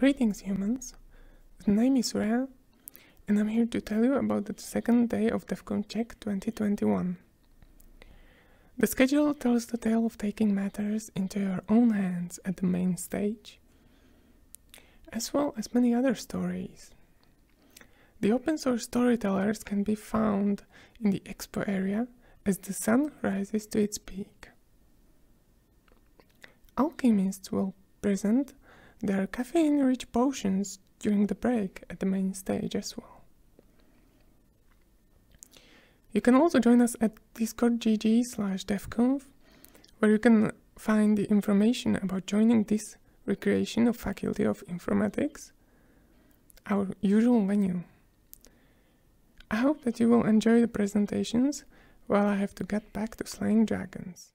Greetings humans, the name is Rhea and I'm here to tell you about the second day of DevConf Czech 2021. The schedule tells the tale of taking matters into your own hands at the main stage, as well as many other stories. The open source storytellers can be found in the expo area as the sun rises to its peak. Alchemists will present their caffeine-rich potions during the break at the main stage as well. You can also join us at discord.gg slash devconf, where you can find the information about joining this recreation of Faculty of Informatics, our usual venue. I hope that you will enjoy the presentations while I have to get back to slaying dragons.